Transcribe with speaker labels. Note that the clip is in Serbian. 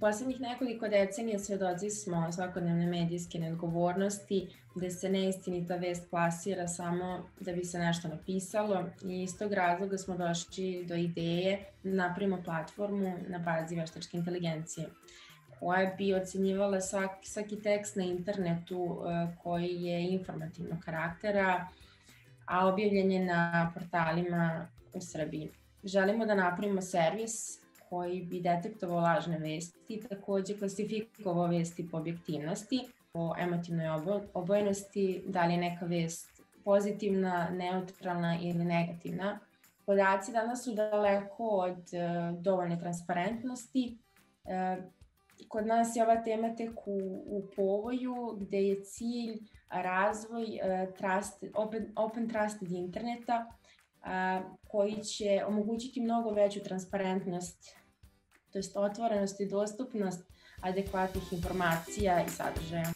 Speaker 1: poslednjih nekoliko decenija svedoci smo svakodnevne medijske neodgovornosti, gde se neistinita vest plasira samo da bi se nešto napisalo i iz tog razloga smo došli do ideje da napravimo platformu na bazi veštačke inteligencije koja bi ocenjivala svaki, svaki tekst na internetu uh, koji je informativnog karaktera, a objavljen je na portalima u Srbiji. Želimo da napravimo servis koji bi detektovao lažne vesti, takođe klasifikovao vesti po objektivnosti, po emotivnoj obo obojenosti, da li je neka vest pozitivna, neutralna ili negativna. Podaci danas su daleko od uh, dovoljne transparentnosti. Uh, kod nas je ova tema tek u, u povoju gde je cilj razvoj uh, trust, open, open trusted interneta koji će omogućiti mnogo veću transparentnost, to jest otvorenost i dostupnost adekvatnih informacija i sadržaja.